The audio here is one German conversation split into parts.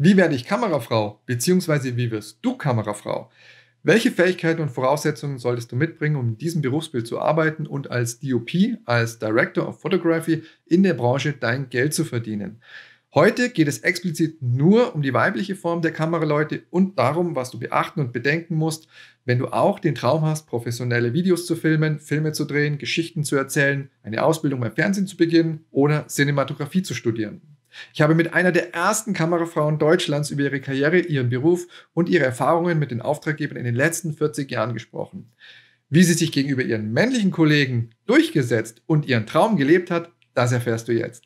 Wie werde ich Kamerafrau? Beziehungsweise wie wirst du Kamerafrau? Welche Fähigkeiten und Voraussetzungen solltest du mitbringen, um in diesem Berufsbild zu arbeiten und als DOP, als Director of Photography in der Branche dein Geld zu verdienen? Heute geht es explizit nur um die weibliche Form der Kameraleute und darum, was du beachten und bedenken musst, wenn du auch den Traum hast, professionelle Videos zu filmen, Filme zu drehen, Geschichten zu erzählen, eine Ausbildung beim Fernsehen zu beginnen oder Cinematografie zu studieren. Ich habe mit einer der ersten Kamerafrauen Deutschlands über ihre Karriere, ihren Beruf und ihre Erfahrungen mit den Auftraggebern in den letzten 40 Jahren gesprochen. Wie sie sich gegenüber ihren männlichen Kollegen durchgesetzt und ihren Traum gelebt hat, das erfährst du jetzt.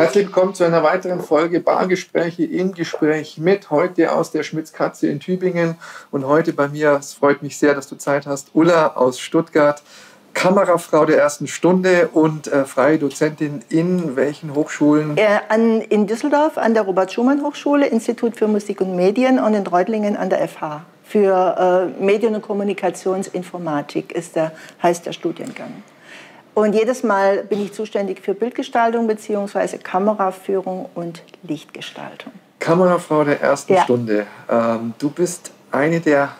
Herzlich willkommen zu einer weiteren Folge Bargespräche im Gespräch mit heute aus der Schmitzkatze in Tübingen und heute bei mir, es freut mich sehr, dass du Zeit hast, Ulla aus Stuttgart, Kamerafrau der ersten Stunde und äh, freie Dozentin in welchen Hochschulen? Äh, an, in Düsseldorf an der Robert-Schumann-Hochschule, Institut für Musik und Medien und in Reutlingen an der FH. Für äh, Medien- und Kommunikationsinformatik ist der, heißt der Studiengang. Und jedes Mal bin ich zuständig für Bildgestaltung bzw. Kameraführung und Lichtgestaltung. Kamerafrau der ersten ja. Stunde. Ähm, du bist eine der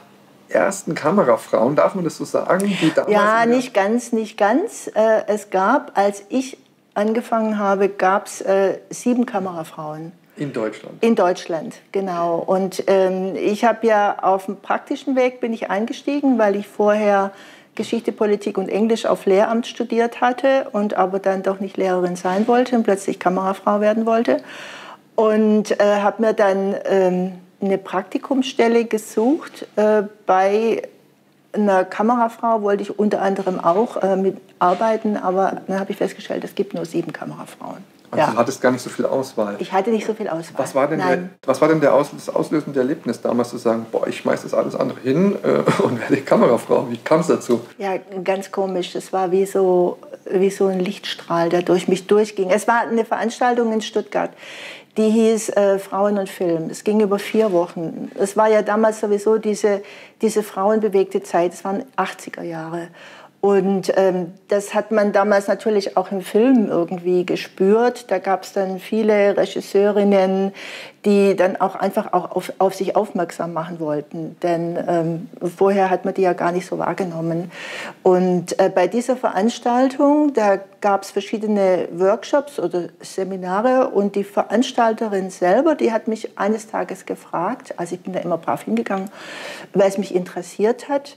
ersten Kamerafrauen, darf man das so sagen? ja, nicht ganz, nicht ganz. Äh, es gab, als ich angefangen habe, gab es äh, sieben Kamerafrauen. In Deutschland? In Deutschland, genau. Und ähm, ich habe ja auf dem praktischen Weg bin ich eingestiegen, weil ich vorher Geschichte, Politik und Englisch auf Lehramt studiert hatte und aber dann doch nicht Lehrerin sein wollte und plötzlich Kamerafrau werden wollte. Und äh, habe mir dann ähm, eine Praktikumsstelle gesucht. Äh, bei einer Kamerafrau wollte ich unter anderem auch äh, mit aber dann habe ich festgestellt, es gibt nur sieben Kamerafrauen. Also ja. du hattest gar nicht so viel Auswahl. Ich hatte nicht so viel Auswahl. Was war denn, der, was war denn der Aus, das auslösende Erlebnis damals zu sagen, boah, ich schmeiß das alles andere hin äh, und werde Kamerafrau? Wie kam es dazu? Ja, ganz komisch. Das war wie so, wie so ein Lichtstrahl, der durch mich durchging. Es war eine Veranstaltung in Stuttgart. Die hieß äh, Frauen und Film. Es ging über vier Wochen. Es war ja damals sowieso diese, diese frauenbewegte Zeit. Es waren 80er Jahre. Und ähm, das hat man damals natürlich auch im Film irgendwie gespürt. Da gab es dann viele Regisseurinnen, die dann auch einfach auch auf, auf sich aufmerksam machen wollten. Denn ähm, vorher hat man die ja gar nicht so wahrgenommen. Und äh, bei dieser Veranstaltung, da gab es verschiedene Workshops oder Seminare und die Veranstalterin selber, die hat mich eines Tages gefragt, also ich bin da immer brav hingegangen, weil es mich interessiert hat.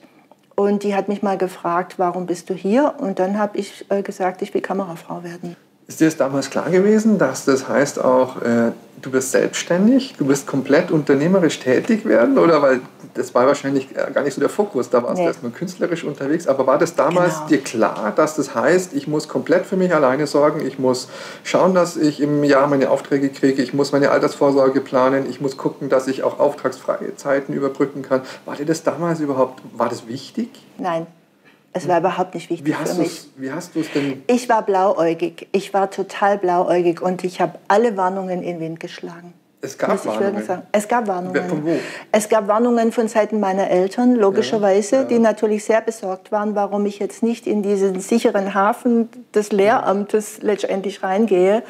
Und die hat mich mal gefragt, warum bist du hier? Und dann habe ich äh, gesagt, ich will Kamerafrau werden. Ist dir das damals klar gewesen, dass das heißt auch, äh, du bist selbstständig, du bist komplett unternehmerisch tätig werden? Oder weil das war wahrscheinlich äh, gar nicht so der Fokus, da warst nee. du erstmal künstlerisch unterwegs. Aber war das damals genau. dir klar, dass das heißt, ich muss komplett für mich alleine sorgen, ich muss schauen, dass ich im Jahr meine Aufträge kriege, ich muss meine Altersvorsorge planen, ich muss gucken, dass ich auch auftragsfreie Zeiten überbrücken kann. War dir das damals überhaupt, war das wichtig? Nein. Es war überhaupt nicht wichtig für mich. Wie hast du es denn? Ich war blauäugig. Ich war total blauäugig und ich habe alle Warnungen in den Wind geschlagen. Es gab Warnungen. Es gab Warnungen. Von wo? Es gab Warnungen von Seiten meiner Eltern, logischerweise, ja, ja. die natürlich sehr besorgt waren, warum ich jetzt nicht in diesen sicheren Hafen des Lehramtes letztendlich reingehe.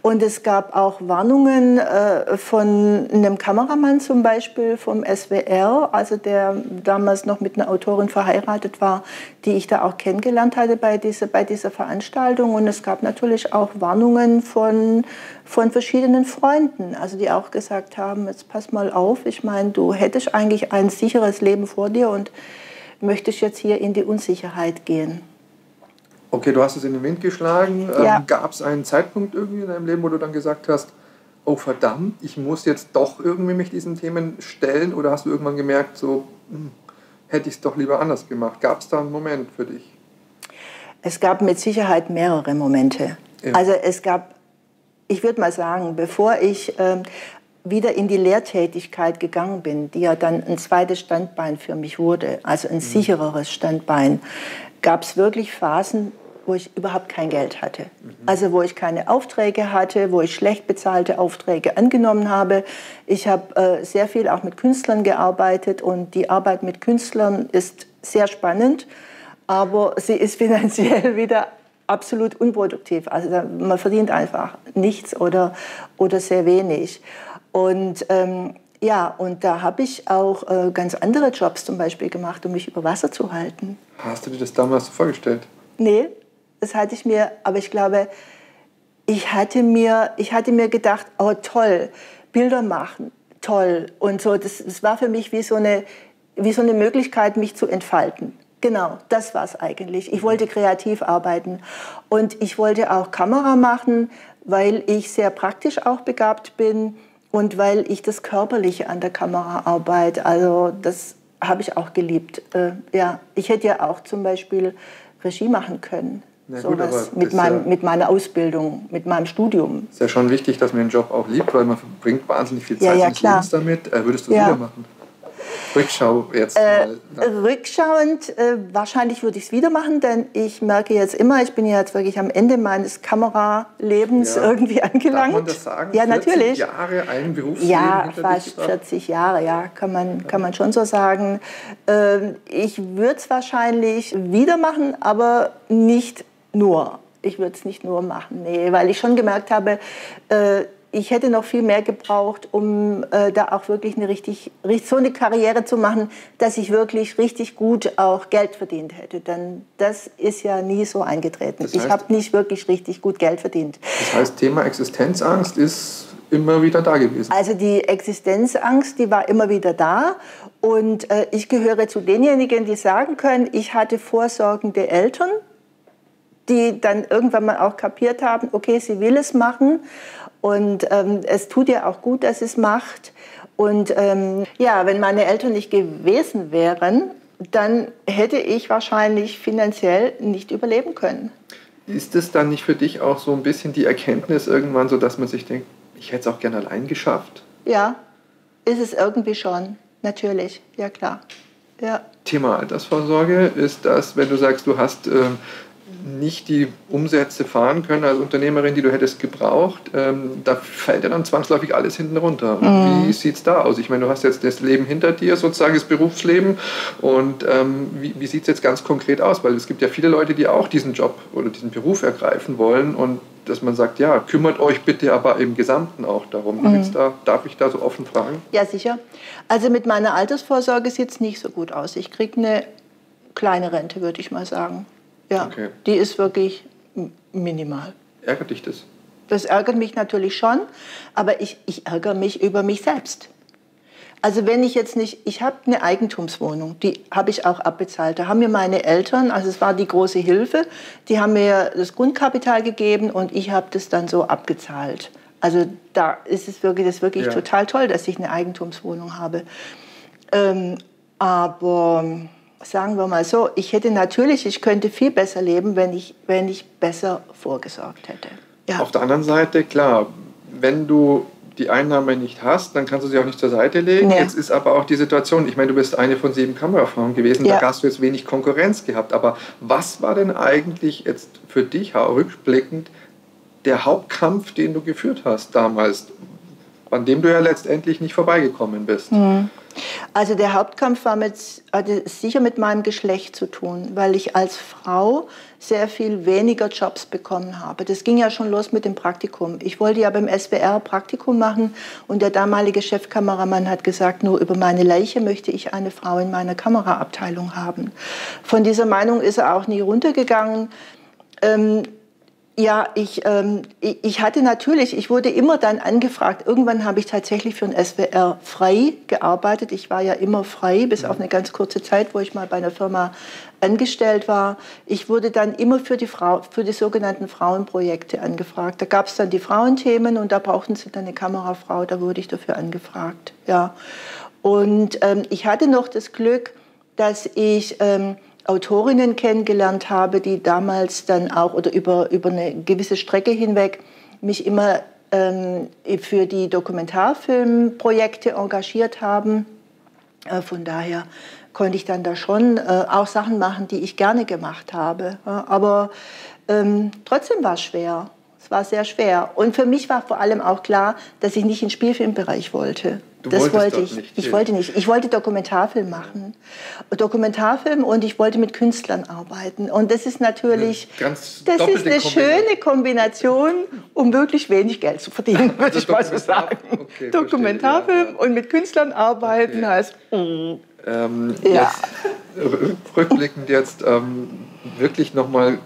Und es gab auch Warnungen äh, von einem Kameramann zum Beispiel vom SWR, also der damals noch mit einer Autorin verheiratet war, die ich da auch kennengelernt hatte bei dieser, bei dieser Veranstaltung. Und es gab natürlich auch Warnungen von von verschiedenen Freunden, also die auch gesagt haben, jetzt pass mal auf, ich meine, du hättest eigentlich ein sicheres Leben vor dir und möchtest jetzt hier in die Unsicherheit gehen. Okay, du hast es in den Wind geschlagen. Ja. Ähm, Gab es einen Zeitpunkt irgendwie in deinem Leben, wo du dann gesagt hast, oh verdammt, ich muss jetzt doch irgendwie mich diesen Themen stellen? Oder hast du irgendwann gemerkt, so hm, hätte ich es doch lieber anders gemacht? Gab es da einen Moment für dich? Es gab mit Sicherheit mehrere Momente. Ja. Also es gab ich würde mal sagen, bevor ich äh, wieder in die Lehrtätigkeit gegangen bin, die ja dann ein zweites Standbein für mich wurde, also ein mhm. sichereres Standbein, gab es wirklich Phasen, wo ich überhaupt kein Geld hatte. Mhm. Also wo ich keine Aufträge hatte, wo ich schlecht bezahlte Aufträge angenommen habe. Ich habe äh, sehr viel auch mit Künstlern gearbeitet und die Arbeit mit Künstlern ist sehr spannend aber sie ist finanziell wieder absolut unproduktiv. Also man verdient einfach nichts oder, oder sehr wenig. Und ähm, ja, und da habe ich auch äh, ganz andere Jobs zum Beispiel gemacht, um mich über Wasser zu halten. Hast du dir das damals so vorgestellt? Nee, das hatte ich mir, aber ich glaube, ich hatte mir, ich hatte mir gedacht, oh toll, Bilder machen, toll. Und so, das, das war für mich wie so, eine, wie so eine Möglichkeit, mich zu entfalten. Genau, das war es eigentlich. Ich wollte kreativ arbeiten und ich wollte auch Kamera machen, weil ich sehr praktisch auch begabt bin und weil ich das Körperliche an der Kamera arbeite. Also das habe ich auch geliebt. Äh, ja, ich hätte ja auch zum Beispiel Regie machen können. Na gut, sowas mit, meinem, ja, mit meiner Ausbildung, mit meinem Studium. Ist ja schon wichtig, dass man den Job auch liebt, weil man verbringt wahnsinnig viel Zeit ja, ja, damit. Äh, würdest du ja. wieder machen? Rückschau jetzt äh, mal. rückschauend, äh, wahrscheinlich würde ich es wieder machen, denn ich merke jetzt immer, ich bin jetzt wirklich am Ende meines Kameralebens ja. irgendwie angelangt. Darf man das sagen? Ja, natürlich. Jahre ein Berufsleben Ja, fast 40 Jahre, ja, kann man, kann man schon so sagen. Äh, ich würde es wahrscheinlich wieder machen, aber nicht nur. Ich würde es nicht nur machen, nee, weil ich schon gemerkt habe, äh, ich hätte noch viel mehr gebraucht, um äh, da auch wirklich eine richtig, so eine Karriere zu machen, dass ich wirklich richtig gut auch Geld verdient hätte. Denn das ist ja nie so eingetreten. Das heißt, ich habe nicht wirklich richtig gut Geld verdient. Das heißt, Thema Existenzangst ist immer wieder da gewesen. Also die Existenzangst, die war immer wieder da. Und äh, ich gehöre zu denjenigen, die sagen können, ich hatte vorsorgende Eltern, die dann irgendwann mal auch kapiert haben, okay, sie will es machen und ähm, es tut ihr auch gut, dass es macht. Und ähm, ja, wenn meine Eltern nicht gewesen wären, dann hätte ich wahrscheinlich finanziell nicht überleben können. Ist es dann nicht für dich auch so ein bisschen die Erkenntnis irgendwann, so dass man sich denkt, ich hätte es auch gerne allein geschafft? Ja, ist es irgendwie schon, natürlich, ja klar. Ja. Thema Altersvorsorge ist das, wenn du sagst, du hast ähm, nicht die Umsätze fahren können als Unternehmerin, die du hättest gebraucht, ähm, da fällt ja dann zwangsläufig alles hinten runter. Mhm. Wie sieht es da aus? Ich meine, du hast jetzt das Leben hinter dir, sozusagen das Berufsleben. Und ähm, wie, wie sieht es jetzt ganz konkret aus? Weil es gibt ja viele Leute, die auch diesen Job oder diesen Beruf ergreifen wollen und dass man sagt, ja, kümmert euch bitte aber im Gesamten auch darum. Mhm. Da, darf ich da so offen fragen? Ja, sicher. Also mit meiner Altersvorsorge sieht es nicht so gut aus. Ich kriege eine kleine Rente, würde ich mal sagen. Ja, okay. die ist wirklich minimal. Ärgert dich das? Das ärgert mich natürlich schon, aber ich, ich ärgere mich über mich selbst. Also wenn ich jetzt nicht, ich habe eine Eigentumswohnung, die habe ich auch abbezahlt. Da haben mir meine Eltern, also es war die große Hilfe, die haben mir das Grundkapital gegeben und ich habe das dann so abgezahlt. Also da ist es wirklich, das wirklich ja. total toll, dass ich eine Eigentumswohnung habe. Ähm, aber sagen wir mal so, ich hätte natürlich, ich könnte viel besser leben, wenn ich, wenn ich besser vorgesorgt hätte. Ja. Auf der anderen Seite, klar, wenn du die Einnahme nicht hast, dann kannst du sie auch nicht zur Seite legen. Ja. Jetzt ist aber auch die Situation, ich meine, du bist eine von sieben Kamerafrauen gewesen, ja. da hast du jetzt wenig Konkurrenz gehabt. Aber was war denn eigentlich jetzt für dich rückblickend der Hauptkampf, den du geführt hast damals, an dem du ja letztendlich nicht vorbeigekommen bist? Mhm. Also der Hauptkampf war mit, hatte sicher mit meinem Geschlecht zu tun, weil ich als Frau sehr viel weniger Jobs bekommen habe. Das ging ja schon los mit dem Praktikum. Ich wollte ja beim SWR Praktikum machen und der damalige Chefkameramann hat gesagt, nur über meine Leiche möchte ich eine Frau in meiner Kameraabteilung haben. Von dieser Meinung ist er auch nie runtergegangen. Ähm, ja, ich, ähm, ich hatte natürlich, ich wurde immer dann angefragt. Irgendwann habe ich tatsächlich für den SWR frei gearbeitet. Ich war ja immer frei, bis auf eine ganz kurze Zeit, wo ich mal bei einer Firma angestellt war. Ich wurde dann immer für die, Frau, für die sogenannten Frauenprojekte angefragt. Da gab es dann die Frauenthemen und da brauchten sie dann eine Kamerafrau. Da wurde ich dafür angefragt. Ja. Und ähm, ich hatte noch das Glück, dass ich ähm, Autorinnen kennengelernt habe, die damals dann auch oder über, über eine gewisse Strecke hinweg mich immer ähm, für die Dokumentarfilmprojekte engagiert haben. Äh, von daher konnte ich dann da schon äh, auch Sachen machen, die ich gerne gemacht habe. aber ähm, trotzdem war es schwer. Es war sehr schwer. Und für mich war vor allem auch klar, dass ich nicht in den Spielfilmbereich wollte. Du das wollte ich. nicht Ich wollte nicht. Ich wollte Dokumentarfilm machen. Dokumentarfilm und ich wollte mit Künstlern arbeiten. Und das ist natürlich, Eine ganz das ist eine Kombination. schöne Kombination, um wirklich wenig Geld zu verdienen, würde ich mal so sagen. okay, Dokumentarfilm ja, und mit Künstlern arbeiten Okay. heißt, Ähm, Ja. Jetzt rück- rückblickend jetzt ähm, wirklich nochmal,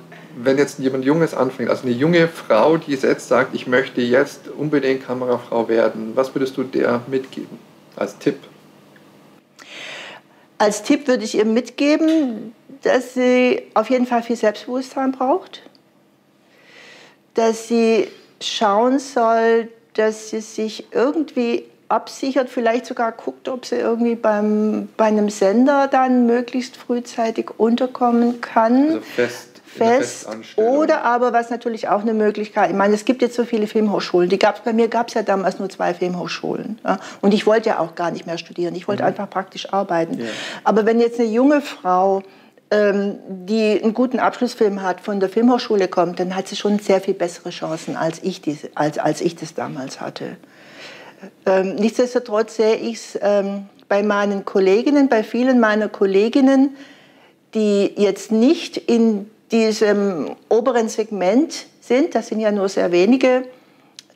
wenn jetzt jemand Junges anfängt, also eine junge Frau, die jetzt sagt, ich möchte jetzt unbedingt Kamerafrau werden, was würdest du der mitgeben als Tipp? Als Tipp würde ich ihr mitgeben, dass sie auf jeden Fall viel Selbstbewusstsein braucht, dass sie schauen soll, dass sie sich irgendwie absichert, vielleicht sogar guckt, ob sie irgendwie beim, bei einem Sender dann möglichst frühzeitig unterkommen kann Also fest, fest oder aber was natürlich auch eine Möglichkeit, ich meine, es gibt jetzt so viele Filmhochschulen, die gab's bei mir gab es ja damals nur zwei Filmhochschulen ja? und ich wollte ja auch gar nicht mehr studieren, ich wollte einfach praktisch arbeiten. Mhm. Ja. Aber wenn jetzt eine junge Frau ähm, die einen guten Abschlussfilm hat, von der Filmhochschule kommt, dann hat sie schon sehr viel bessere Chancen, als ich, diese, als, als ich das damals hatte. Ähm, nichtsdestotrotz sehe ich es ähm, bei meinen Kolleginnen, bei vielen meiner Kolleginnen, die jetzt nicht in diesem oberen Segment sind, das sind ja nur sehr wenige,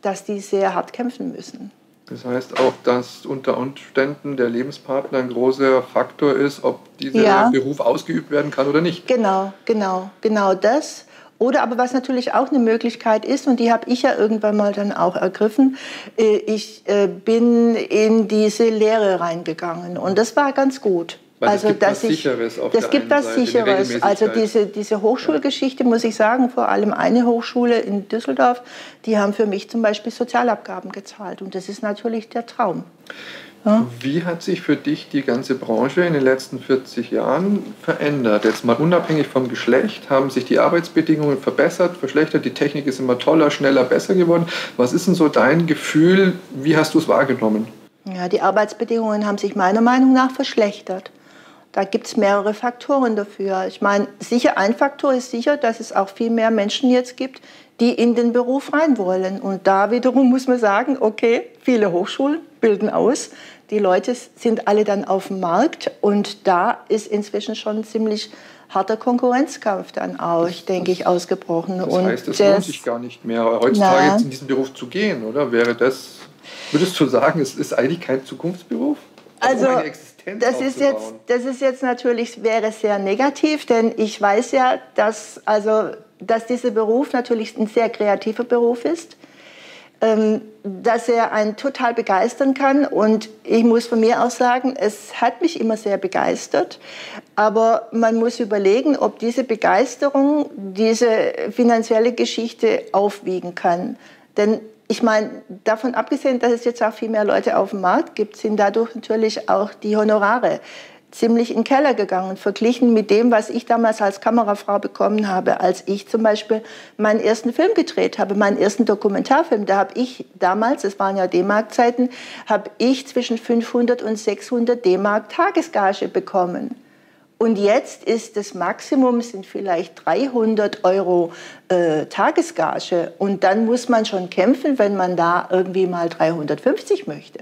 dass die sehr hart kämpfen müssen. Das heißt auch, dass unter Umständen der Lebenspartner ein großer Faktor ist, ob dieser Ja. Beruf ausgeübt werden kann oder nicht. Genau, genau, genau das. Oder aber was natürlich auch eine Möglichkeit ist, und die habe ich ja irgendwann mal dann auch ergriffen, äh, ich äh, bin in diese Lehre reingegangen und das war ganz gut. Weil das gibt was ich- Sicheres auf das gibt was Seite, Sicheres. Also diese, diese Hochschulgeschichte, muss ich sagen, vor allem eine Hochschule in Düsseldorf, die haben für mich zum Beispiel Sozialabgaben gezahlt. Und das ist natürlich der Traum. Wie hat sich für dich die ganze Branche in den letzten 40 Jahren verändert? Jetzt mal unabhängig vom Geschlecht, haben sich die Arbeitsbedingungen verbessert, verschlechtert, die Technik ist immer toller, schneller, besser geworden. Was ist denn so dein Gefühl? Wie hast du es wahrgenommen? Ja, die Arbeitsbedingungen haben sich meiner Meinung nach verschlechtert. Da gibt es mehrere Faktoren dafür. Ich meine, sicher ein Faktor ist sicher, dass es auch viel mehr Menschen jetzt gibt, die in den Beruf rein wollen. Und da wiederum muss man sagen, okay, viele Hochschulen bilden aus. Die Leute sind alle dann auf dem Markt und da ist inzwischen schon ein ziemlich harter Konkurrenzkampf dann auch, denke ich, ausgebrochen. Das und heißt, es das- lohnt sich gar nicht mehr, heutzutage Na. jetzt in diesen Beruf zu gehen, oder? Wäre das, würdest du sagen, es ist eigentlich kein Zukunftsberuf? Also, um das ist, jetzt, das ist jetzt natürlich, wäre sehr negativ, denn ich weiß ja, dass, also, dass dieser Beruf natürlich ein sehr kreativer Beruf ist, ähm, dass er einen total begeistern kann. Und ich muss von mir aus sagen, es hat mich immer sehr begeistert. Aber man muss überlegen, ob diese Begeisterung diese finanzielle Geschichte aufwiegen kann. Denn ich meine, davon abgesehen, dass es jetzt auch viel mehr Leute auf dem Markt gibt, sind dadurch natürlich auch die Honorare ziemlich in den Keller gegangen, verglichen mit dem, was ich damals als Kamerafrau bekommen habe, als ich zum Beispiel meinen ersten Film gedreht habe, meinen ersten Dokumentarfilm. Da habe ich damals, es waren ja D-Mark-Zeiten, habe ich zwischen 500 und 600 D-Mark Tagesgage bekommen. Und jetzt ist das Maximum sind vielleicht 300 Euro äh, Tagesgage. Und dann muss man schon kämpfen, wenn man da irgendwie mal 350 möchte.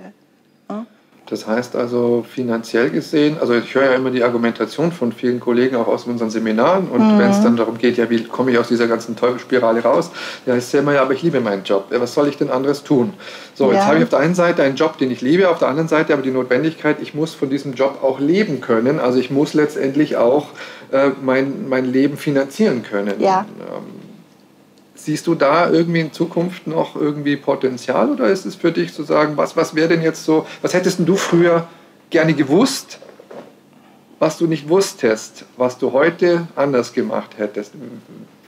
Das heißt also finanziell gesehen, also ich höre ja immer die Argumentation von vielen Kollegen auch aus unseren Seminaren und Mhm. wenn es dann darum geht, ja, wie komme ich aus dieser ganzen Teufelsspirale raus, ja, ist ja immer, ja, aber ich liebe meinen Job, ja, was soll ich denn anderes tun? So, jetzt Ja. habe ich auf der einen Seite einen Job, den ich liebe, auf der anderen Seite aber die Notwendigkeit, ich muss von diesem Job auch leben können, also ich muss letztendlich auch äh, mein, mein Leben finanzieren können. Ja. Ähm, Siehst du da irgendwie in Zukunft noch irgendwie Potenzial oder ist es für dich zu sagen, was, was wäre denn jetzt so, was hättest du früher gerne gewusst, was du nicht wusstest, was du heute anders gemacht hättest?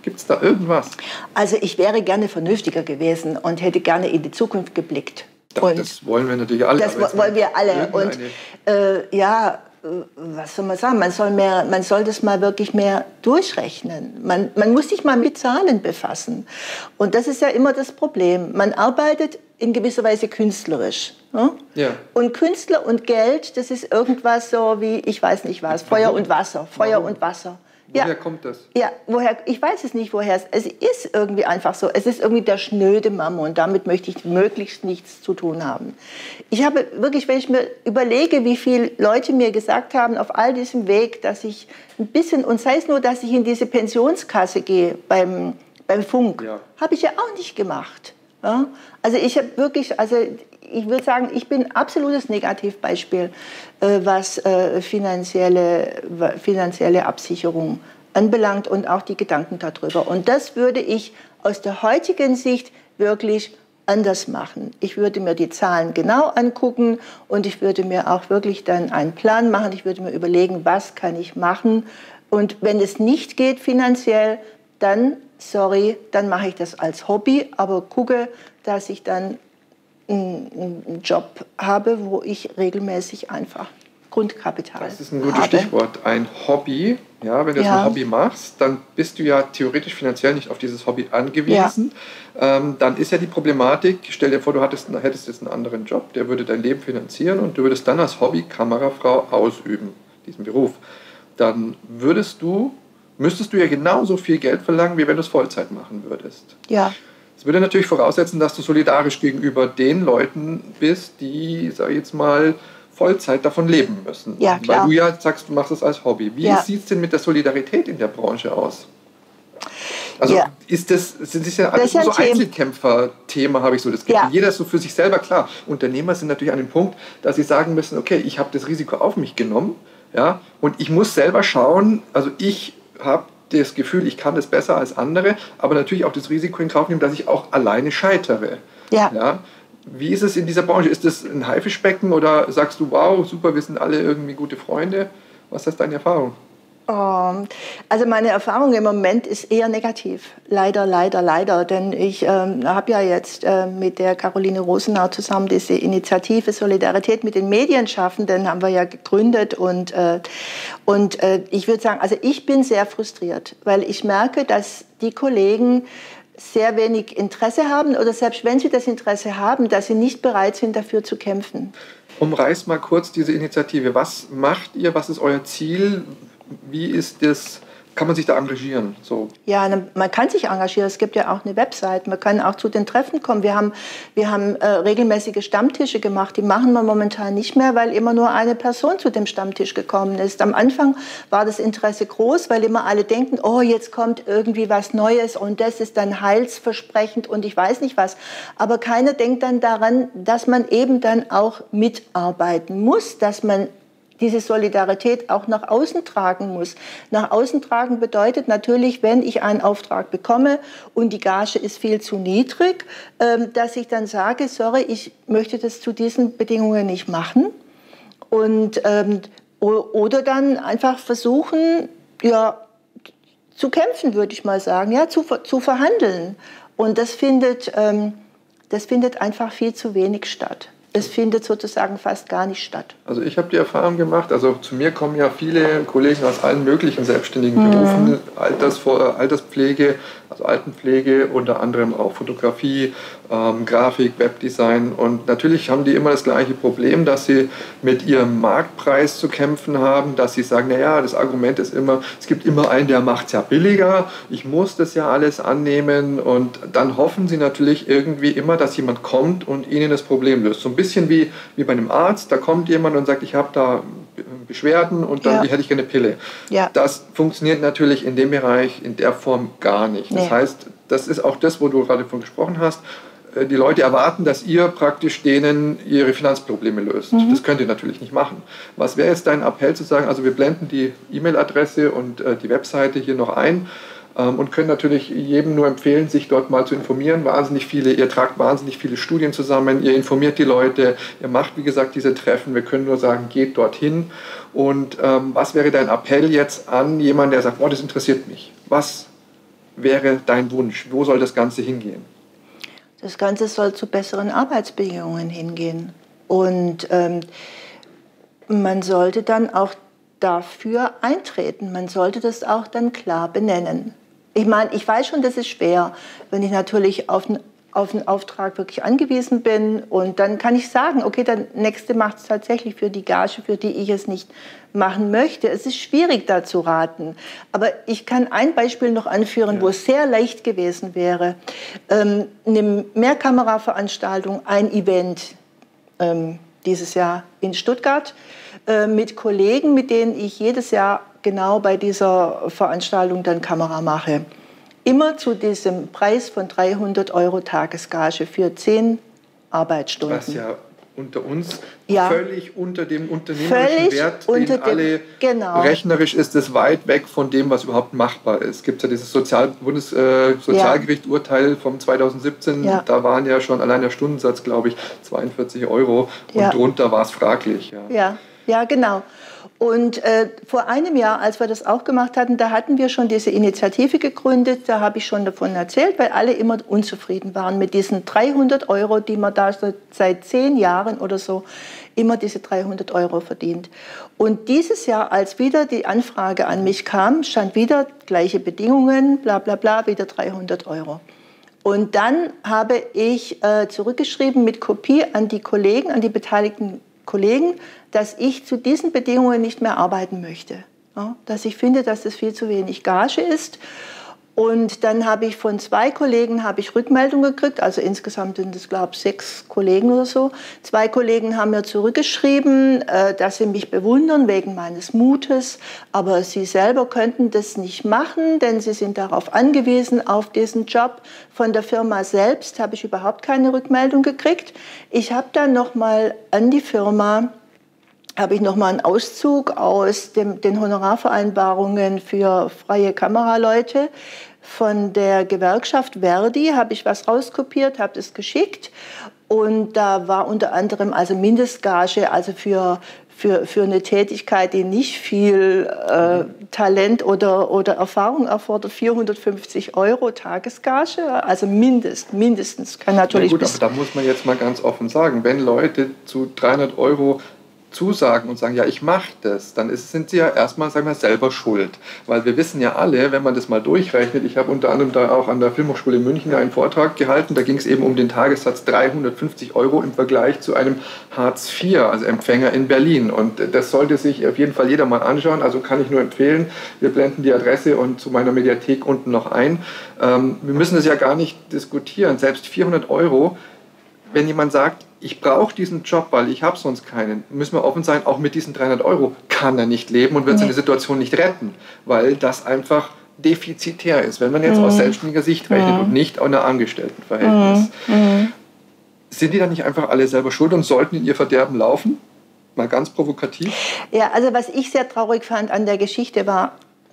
Gibt es da irgendwas? Also ich wäre gerne vernünftiger gewesen und hätte gerne in die Zukunft geblickt. Und das wollen wir natürlich alle. Das wollen wir alle. Und äh, ja, was soll man sagen? Man soll, mehr, man soll das mal wirklich mehr durchrechnen. Man, man muss sich mal mit Zahlen befassen. Und das ist ja immer das Problem. Man arbeitet in gewisser Weise künstlerisch. Ne? Ja. Und Künstler und Geld, das ist irgendwas so wie, ich weiß nicht was, Feuer und Wasser, Feuer Warum? und Wasser. Woher ja. kommt das? Ja, woher? Ich weiß es nicht, woher es. Es ist irgendwie einfach so. Es ist irgendwie der schnöde Mammon. Damit möchte ich möglichst nichts zu tun haben. Ich habe wirklich, wenn ich mir überlege, wie viele Leute mir gesagt haben auf all diesem Weg, dass ich ein bisschen und sei es nur, dass ich in diese Pensionskasse gehe beim beim Funk, ja. habe ich ja auch nicht gemacht. Ja? Also ich habe wirklich, also ich würde sagen, ich bin absolutes Negativbeispiel, äh, was äh, finanzielle, finanzielle Absicherung anbelangt und auch die Gedanken darüber. Und das würde ich aus der heutigen Sicht wirklich anders machen. Ich würde mir die Zahlen genau angucken und ich würde mir auch wirklich dann einen Plan machen. Ich würde mir überlegen, was kann ich machen. Und wenn es nicht geht finanziell, dann, sorry, dann mache ich das als Hobby, aber gucke, dass ich dann einen Job habe, wo ich regelmäßig einfach Grundkapital habe. Das ist ein gutes habe. Stichwort. Ein Hobby. Ja, wenn du ja. ein Hobby machst, dann bist du ja theoretisch finanziell nicht auf dieses Hobby angewiesen. Ja. Ähm, dann ist ja die Problematik, stell dir vor, du hattest, hättest jetzt einen anderen Job, der würde dein Leben finanzieren und du würdest dann als Hobby Kamerafrau ausüben, diesen Beruf. Dann würdest du, müsstest du ja genauso viel Geld verlangen, wie wenn du es Vollzeit machen würdest. Ja. Das würde natürlich voraussetzen, dass du solidarisch gegenüber den Leuten bist, die, sag ich jetzt mal, Vollzeit davon leben müssen. Ja, klar. Weil du ja sagst, du machst es als Hobby. Wie ja. sieht es denn mit der Solidarität in der Branche aus? Also ja. ist das, sind das ja alles das so Einzelkämpfer-Thema, habe ich so das Gefühl. Ja. Jeder ist so für sich selber klar. Unternehmer sind natürlich an dem Punkt, dass sie sagen müssen, okay, ich habe das Risiko auf mich genommen, ja, und ich muss selber schauen, also ich habe das Gefühl, ich kann das besser als andere, aber natürlich auch das Risiko in Kauf nehmen, dass ich auch alleine scheitere. Ja. ja? Wie ist es in dieser Branche? Ist das ein Haifischbecken oder sagst du, wow, super, wir sind alle irgendwie gute Freunde? Was ist deine Erfahrung? Ähm, also meine Erfahrung im Moment ist eher negativ. Leider, leider, leider. Denn ich ähm, habe ja jetzt äh, mit der Caroline Rosenau zusammen diese Initiative Solidarität mit den Medienschaffenden haben wir ja gegründet. Und, äh, und äh, ich würde sagen, also ich bin sehr frustriert, weil ich merke, dass die Kollegen sehr wenig Interesse haben oder selbst wenn sie das Interesse haben, dass sie nicht bereit sind, dafür zu kämpfen. Umreiß mal kurz diese Initiative. Was macht ihr? Was ist euer Ziel? Wie ist das, kann man sich da engagieren? So. Ja, ne, man kann sich engagieren. Es gibt ja auch eine Website. Man kann auch zu den Treffen kommen. Wir haben, wir haben äh, regelmäßige Stammtische gemacht. Die machen wir momentan nicht mehr, weil immer nur eine Person zu dem Stammtisch gekommen ist. Am Anfang war das Interesse groß, weil immer alle denken, oh, jetzt kommt irgendwie was Neues und das ist dann heilsversprechend und ich weiß nicht was. Aber keiner denkt dann daran, dass man eben dann auch mitarbeiten muss, dass man diese Solidarität auch nach außen tragen muss. Nach außen tragen bedeutet natürlich, wenn ich einen Auftrag bekomme und die Gage ist viel zu niedrig, ähm, dass ich dann sage, sorry, ich möchte das zu diesen Bedingungen nicht machen. Und, ähm, oder dann einfach versuchen, ja, zu kämpfen, würde ich mal sagen, ja, zu, zu verhandeln. Und das findet, ähm, das findet einfach viel zu wenig statt es findet sozusagen fast gar nicht statt. Also ich habe die Erfahrung gemacht, also zu mir kommen ja viele Kollegen aus allen möglichen selbstständigen mhm. Berufen, Altersvor Alterspflege, also Altenpflege, unter anderem auch Fotografie, ähm, Grafik, Webdesign. Und natürlich haben die immer das gleiche Problem, dass sie mit ihrem Marktpreis zu kämpfen haben, dass sie sagen, naja, das Argument ist immer, es gibt immer einen, der macht es ja billiger, ich muss das ja alles annehmen. Und dann hoffen sie natürlich irgendwie immer, dass jemand kommt und ihnen das Problem löst. So ein bisschen wie, wie bei einem Arzt, da kommt jemand und sagt, ich habe da Beschwerden und dann ja. hätte ich eine Pille. Ja. Das funktioniert natürlich in dem Bereich in der Form gar nicht. Das nee. heißt, das ist auch das, wo du gerade von gesprochen hast. Äh, die Leute erwarten, dass ihr praktisch denen ihre Finanzprobleme löst. Mhm. Das könnt ihr natürlich nicht machen. Was wäre jetzt dein Appell zu sagen, also wir blenden die E-Mail-Adresse und äh, die Webseite hier noch ein ähm, und können natürlich jedem nur empfehlen, sich dort mal zu informieren. Wahnsinnig viele, ihr tragt wahnsinnig viele Studien zusammen, ihr informiert die Leute, ihr macht, wie gesagt, diese Treffen. Wir können nur sagen, geht dorthin. Und ähm, was wäre dein Appell jetzt an jemanden, der sagt, oh, das interessiert mich? Was wäre dein Wunsch? Wo soll das Ganze hingehen? Das Ganze soll zu besseren Arbeitsbedingungen hingehen. Und ähm, man sollte dann auch dafür eintreten. Man sollte das auch dann klar benennen. Ich meine, ich weiß schon, das ist schwer, wenn ich natürlich auf, auf einen Auftrag wirklich angewiesen bin. Und dann kann ich sagen, okay, der nächste macht es tatsächlich für die Gage, für die ich es nicht machen möchte. Es ist schwierig, da zu raten. Aber ich kann ein Beispiel noch anführen, ja. wo es sehr leicht gewesen wäre. Ähm, eine Mehrkameraveranstaltung, ein Event ähm, dieses Jahr in Stuttgart äh, mit Kollegen, mit denen ich jedes Jahr genau bei dieser Veranstaltung dann Kamera mache immer zu diesem Preis von 300 Euro Tagesgage für zehn Arbeitsstunden. Was ja unter uns ja. völlig unter dem unternehmerischen völlig Wert, den dem, alle genau. rechnerisch ist es weit weg von dem, was überhaupt machbar ist. Es gibt ja dieses Sozial Bundessozialgericht-Urteil äh, vom 2017, ja. da waren ja schon allein der Stundensatz, glaube ich, 42 Euro und drunter war es fraglich. ja, ja genau. Und äh, vor einem Jahr, als wir das auch gemacht hatten, da hatten wir schon diese Initiative gegründet. Da habe ich schon davon erzählt, weil alle immer unzufrieden waren mit diesen 300 Euro, die man da seit zehn Jahren oder so immer diese 300 Euro verdient. Und dieses Jahr, als wieder die Anfrage an mich kam, stand wieder gleiche Bedingungen, bla bla bla, wieder 300 Euro. Und dann habe ich äh, zurückgeschrieben mit Kopie an die Kollegen, an die beteiligten Kollegen, dass ich zu diesen Bedingungen nicht mehr arbeiten möchte. Ja, dass ich finde, dass das viel zu wenig Gage ist. Und dann habe ich von zwei Kollegen habe ich Rückmeldung gekriegt, also insgesamt sind es, glaube ich, sechs Kollegen oder so. Zwei Kollegen haben mir zurückgeschrieben, äh, dass sie mich bewundern wegen meines Mutes, aber sie selber könnten das nicht machen, denn sie sind darauf angewiesen, auf diesen Job. Von der Firma selbst habe ich überhaupt keine Rückmeldung gekriegt. Ich habe dann noch mal an die Firma habe ich nochmal einen Auszug aus dem, den Honorarvereinbarungen für freie Kameraleute von der Gewerkschaft Verdi, habe ich was rauskopiert, habe das geschickt. Und da war unter anderem also Mindestgage, also für, für, für eine Tätigkeit, die nicht viel äh, Talent oder, oder Erfahrung erfordert, 450 Euro Tagesgage, also mindest, mindestens. Kann natürlich ja gut, aber da muss man jetzt mal ganz offen sagen, wenn Leute zu 300 Euro zusagen und sagen, ja, ich mache das, dann ist, sind sie ja erstmal, sagen wir, selber schuld. Weil wir wissen ja alle, wenn man das mal durchrechnet, ich habe unter anderem da auch an der Filmhochschule München einen Vortrag gehalten, da ging es eben um den Tagessatz 350 Euro im Vergleich zu einem Hartz IV, also Empfänger in Berlin. Und das sollte sich auf jeden Fall jeder mal anschauen, also kann ich nur empfehlen, wir blenden die Adresse und zu meiner Mediathek unten noch ein. Ähm, wir müssen das ja gar nicht diskutieren, selbst 400 Euro, wenn jemand sagt, ich brauche diesen Job, weil ich habe sonst keinen, müssen wir offen sein, auch mit diesen 300 Euro kann er nicht leben und wird seine Situation nicht retten, weil das einfach defizitär ist, wenn man jetzt mhm. aus selbstständiger Sicht rechnet mhm. und nicht aus einer Angestelltenverhältnis. Mhm. mhm. Sind die dann nicht einfach alle selber schuld und sollten in ihr Verderben laufen? Mal ganz provokativ. Ja, also was ich sehr traurig fand an der Geschichte war,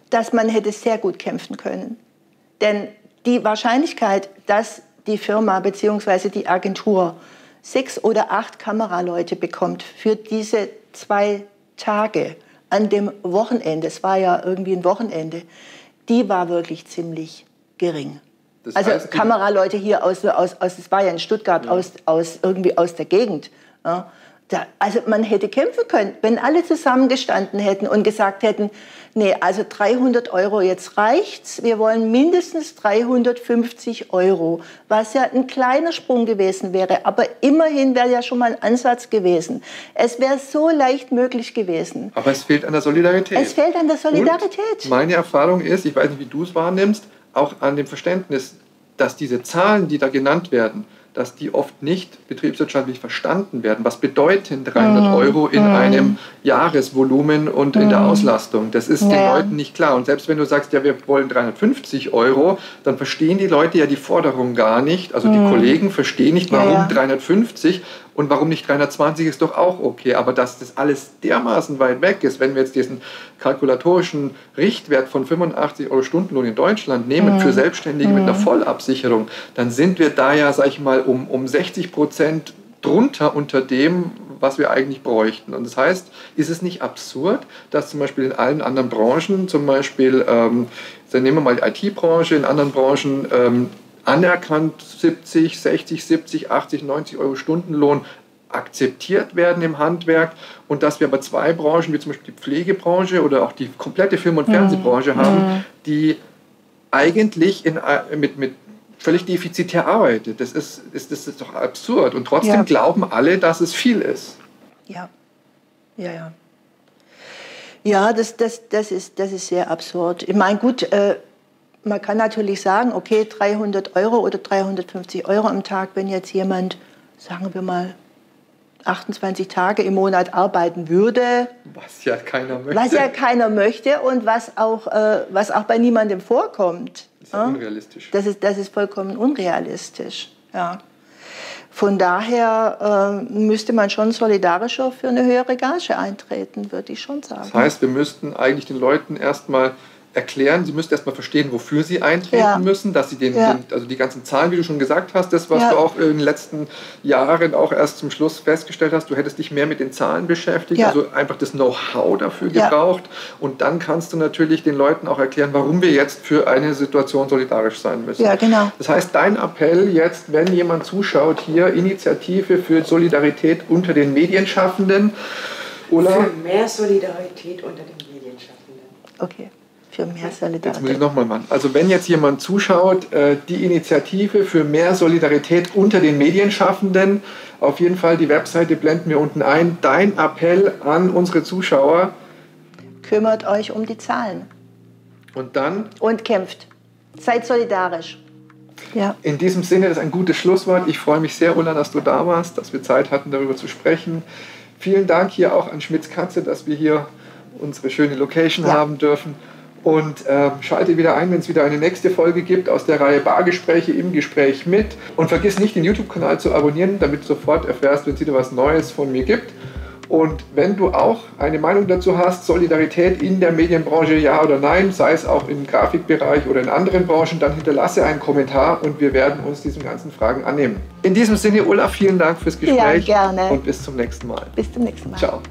dass man hätte sehr gut kämpfen können. Denn die Wahrscheinlichkeit, dass die Firma bzw. die Agentur sechs oder acht Kameraleute bekommt für diese zwei Tage an dem Wochenende, es war ja irgendwie ein Wochenende, die war wirklich ziemlich gering. Das also heißt, Kameraleute hier aus, aus, aus, es war ja in Stuttgart, ja. aus, aus, irgendwie aus der Gegend. Ja. Da, also man hätte kämpfen können, wenn alle zusammengestanden hätten und gesagt hätten, nee, also 300 Euro, jetzt reicht's. Wir wollen mindestens 350 Euro, was ja ein kleiner Sprung gewesen wäre. Aber immerhin wäre ja schon mal ein Ansatz gewesen. Es wäre so leicht möglich gewesen. Aber es fehlt an der Solidarität. Es fehlt an der Solidarität. Und meine Erfahrung ist, ich weiß nicht, wie du es wahrnimmst, auch an dem Verständnis, dass diese Zahlen, die da genannt werden, dass die oft nicht betriebswirtschaftlich verstanden werden. Was bedeuten 300 mhm. Euro in mhm. einem Jahresvolumen und in der mhm. Auslastung? Das ist ja. den Leuten nicht klar. Und selbst wenn du sagst, ja, wir wollen 350 Euro, dann verstehen die Leute ja die Forderung gar nicht. Also die mhm. Kollegen verstehen nicht, warum ja. 350 und warum nicht 320 ist doch auch okay. Aber dass das alles dermaßen weit weg ist, wenn wir jetzt diesen kalkulatorischen Richtwert von 85 Euro Stundenlohn in Deutschland nehmen mhm. für Selbstständige mhm. mit einer mhm. Vollabsicherung, dann sind wir da ja, sag ich mal, um, um 60 Prozent drunter unter dem, was wir eigentlich bräuchten. Und das heißt, ist es nicht absurd, dass zum Beispiel in allen anderen Branchen, zum Beispiel, ähm, dann nehmen wir mal die IT-Branche, in anderen Branchen ähm, anerkannt 70, 60, 70, 80, 90 Euro Stundenlohn akzeptiert werden im Handwerk und dass wir aber zwei Branchen, wie zum Beispiel die Pflegebranche oder auch die komplette Film- und mhm. Fernsehbranche mhm. haben, die eigentlich in, mit, mit völlig defizitär arbeitet. Das ist, ist, das ist doch absurd. Und trotzdem ja. glauben alle, dass es viel ist. Ja, ja, ja. Ja, das, das, das, ist, das ist sehr absurd. Ich meine, gut, äh, man kann natürlich sagen, okay, 300 Euro oder 350 Euro am Tag, wenn jetzt jemand, sagen wir mal, 28 Tage im Monat arbeiten würde. Was ja keiner möchte. Was ja keiner möchte und was auch, äh, was auch bei niemandem vorkommt. Das ist ja unrealistisch. Das ist, das ist vollkommen unrealistisch. Ja. Von daher äh, müsste man schon solidarischer für eine höhere Gage eintreten, würde ich schon sagen. Das heißt, wir müssten eigentlich den Leuten erstmal erklären, sie müssten erstmal verstehen, wofür sie eintreten ja. müssen, dass sie den, ja. den, also die ganzen Zahlen, wie du schon gesagt hast, das, was ja. du auch in den letzten Jahren auch erst zum Schluss festgestellt hast, du hättest dich mehr mit den Zahlen beschäftigt, also einfach das Know-how dafür gebraucht und dann kannst du natürlich den Leuten auch erklären, warum wir jetzt für eine Situation solidarisch sein müssen. Ja, genau. Das heißt, dein Appell jetzt, wenn jemand zuschaut, hier Initiative für Solidarität unter den Medienschaffenden, oder? Für mehr Solidarität unter den Medienschaffenden. Okay für mehr Solidarität. Jetzt muss ich nochmal machen. Also wenn jetzt jemand zuschaut, äh, die Initiative für mehr Solidarität unter den Medienschaffenden, auf jeden Fall die Webseite blenden wir unten ein. Dein Appell an unsere Zuschauer. Kümmert euch um die Zahlen. Und dann? Und kämpft. Seid solidarisch. Ja. In diesem Sinne, das ist ein gutes Schlusswort. Ich freue mich sehr, Ulla, dass du da warst, dass wir Zeit hatten, darüber zu sprechen. Vielen Dank hier auch an Schmitz Katze, dass wir hier unsere schöne Location ja. haben dürfen. Und äh, schalte wieder ein, wenn es wieder eine nächste Folge gibt aus der Reihe Bargespräche im Gespräch mit. Und vergiss nicht, den YouTube-Kanal zu abonnieren, damit du sofort erfährst, wenn es wieder was Neues von mir gibt. Und wenn du auch eine Meinung dazu hast, Solidarität in der Medienbranche, ja oder nein, sei es auch im Grafikbereich oder in anderen Branchen, dann hinterlasse einen Kommentar und wir werden uns diesen ganzen Fragen annehmen. In diesem Sinne, Ulla, vielen Dank fürs Gespräch. Ja, gerne. Und bis zum nächsten Mal. Bis zum nächsten Mal. Ciao.